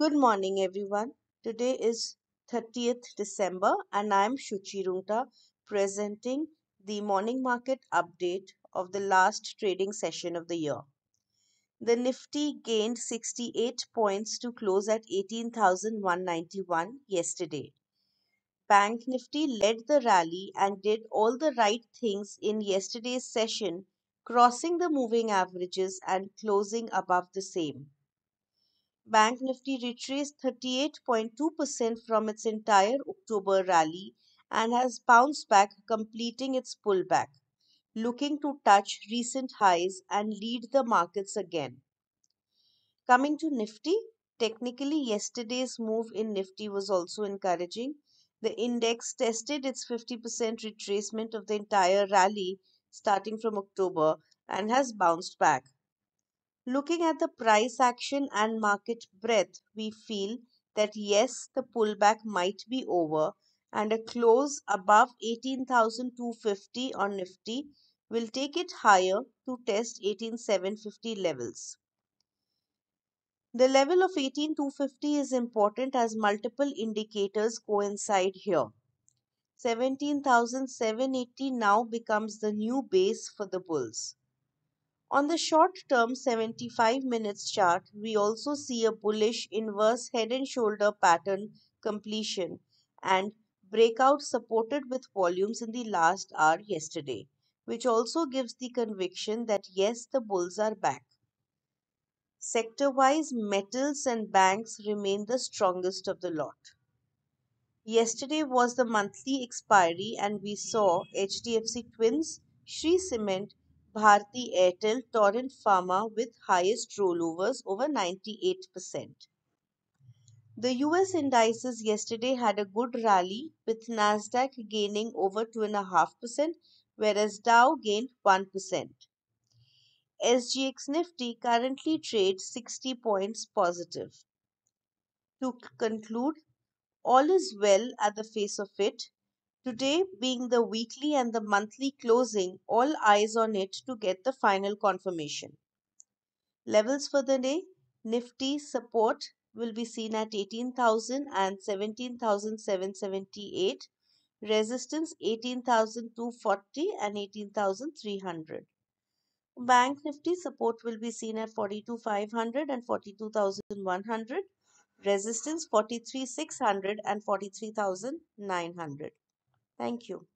Good morning, everyone. Today is 30th December, and I'm Shuchi Rungta presenting the morning market update of the last trading session of the year. The Nifty gained 68 points to close at 18,191 yesterday. Bank Nifty led the rally and did all the right things in yesterday's session, crossing the moving averages and closing above the same. Bank Nifty retraced 38.2% from its entire October rally and has bounced back, completing its pullback, looking to touch recent highs and lead the markets again. Coming to Nifty, technically yesterday's move in Nifty was also encouraging. The index tested its 50% retracement of the entire rally starting from October and has bounced back. Looking at the price action and market breadth, we feel that yes, the pullback might be over and a close above 18,250 on Nifty will take it higher to test 18,750 levels. The level of 18250 is important as multiple indicators coincide here. 17,780 now becomes the new base for the bulls. On the short term 75 minutes chart, we also see a bullish inverse head and shoulder pattern completion and breakout supported with volumes in the last hour yesterday, which also gives the conviction that yes, the bulls are back. Sector wise, metals and banks remain the strongest of the lot. Yesterday was the monthly expiry, and we saw HDFC Twins, Shree Cement, Bharti Airtel, Torrent Pharma with highest rollovers over 98%. The US indices yesterday had a good rally with Nasdaq gaining over 2.5%, whereas Dow gained 1%. SGX Nifty currently trades 60 points positive. To conclude, all is well at the face of it Today, being the weekly and the monthly closing, all eyes on it to get the final confirmation. Levels for the day Nifty support will be seen at 18,000 and 17,778. Resistance 18,240 and 18,300. Bank Nifty support will be seen at 42,500 and 42,100. Resistance 43,600 and 43,900. Thank you.